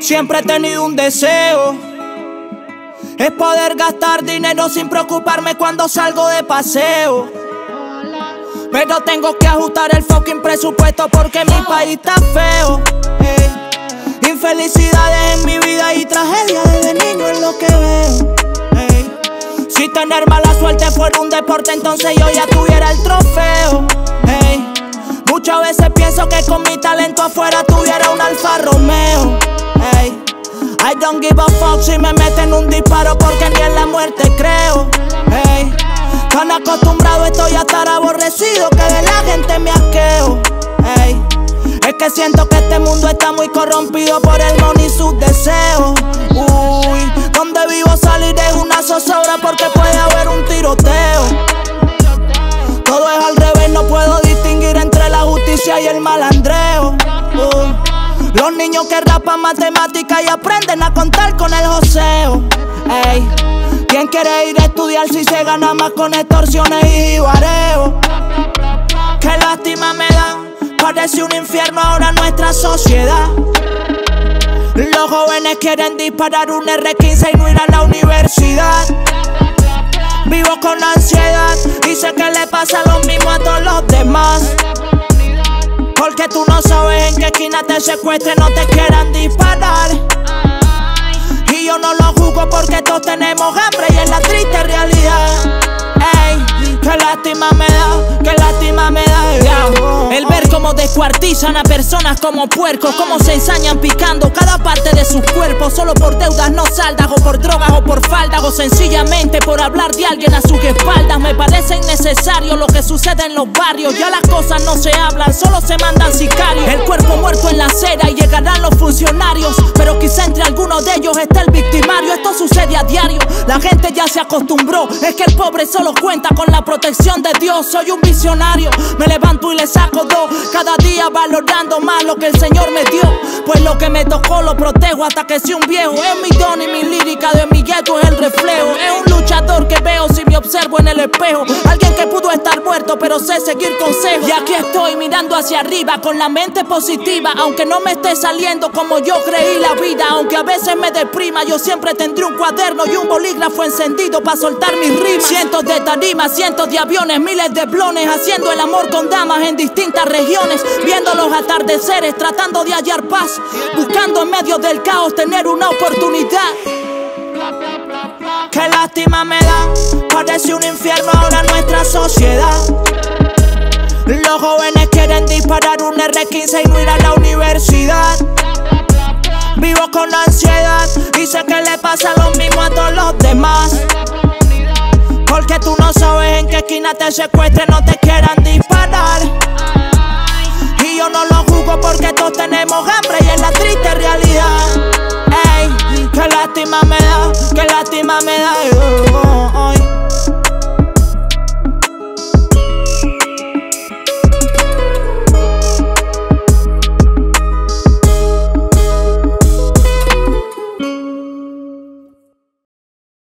Siempre he tenido un deseo. Es poder gastar dinero sin preocuparme cuando salgo de paseo. Pero tengo que ajustar el fucking presupuesto porque mi país está feo. Infelicidades en mi vida y tragedia desde niño es lo que veo. Si tener mala suerte fuera un deporte, entonces yo ya tuviera el trofeo. Muchas veces pienso que con mi talento afuera tuviera un Alfa Romeo. I don't give a fuck si me meten un disparo porque ni en la muerte creo. Tan acostumbrado estoy a estar aborrecido que de la gente me asqueo. Es que siento que este mundo está muy corrompido por el money y sus deseos. Uy, donde vivo salir es una zozobra porque Los niños que rapan matemáticas y aprenden a contar con el joseo. Ey, ¿quién quiere ir a estudiar si se gana más con extorsiones y jibareo? Qué lástima me da, parece un infierno ahora nuestra sociedad. Los jóvenes quieren disparar un R15 y no ir a la universidad. Vivo con ansiedad y sé que le pasa lo mismo a todos los demás. Porque tú no sabes en qué esquina te secuestren, no te quieran disparar. Y yo no lo juzgo porque todos tenemos hambre y es la triste realidad. Ey, qué lástima me descuartizan a personas como puercos, cómo se ensañan picando cada parte de sus cuerpos, solo por deudas no saldas, o por drogas, o por faldas, o sencillamente por hablar de alguien a sus espaldas. Me parece innecesario lo que sucede en los barrios, ya las cosas no se hablan, solo se mandan sicarios. El cuerpo muerto en la acera y llegarán los funcionarios, pero quizá entre algunos de ellos esté el victimario. Esto sucede a diario, la gente ya se acostumbró, es que el pobre solo cuenta con la protección de Dios. Soy un visionario, me levanto y le saco dos. Cada día valorando más lo que el Señor me dio. Pues lo que me tocó lo protejo hasta que sea un viejo. Es mi don y mi lírica de mi gueto es el reflejo. Es un luchador que veo si me observo en el espejo. Alguien que pudo estar pero sé seguir consejos. Y aquí estoy mirando hacia arriba con la mente positiva. Aunque no me esté saliendo como yo creí la vida. Aunque a veces me deprima, yo siempre tendré un cuaderno y un bolígrafo encendido para soltar mis rimas. Cientos de tarimas, cientos de aviones, miles de blones. Haciendo el amor con damas en distintas regiones. Viendo los atardeceres, tratando de hallar paz. Buscando en medio del caos tener una oportunidad. Qué lástima me da, parece un infierno ahora nuestra sociedad. Disparar un R15 y no ir a la universidad. Vivo con ansiedad y sé que le pasa lo mismo a todos los demás. Porque tú no sabes en qué esquina te secuestren, no te quieran disparar. Y yo no lo juzgo porque todos tenemos hambre y es la triste realidad. Ey, qué lástima me da, qué lástima me da.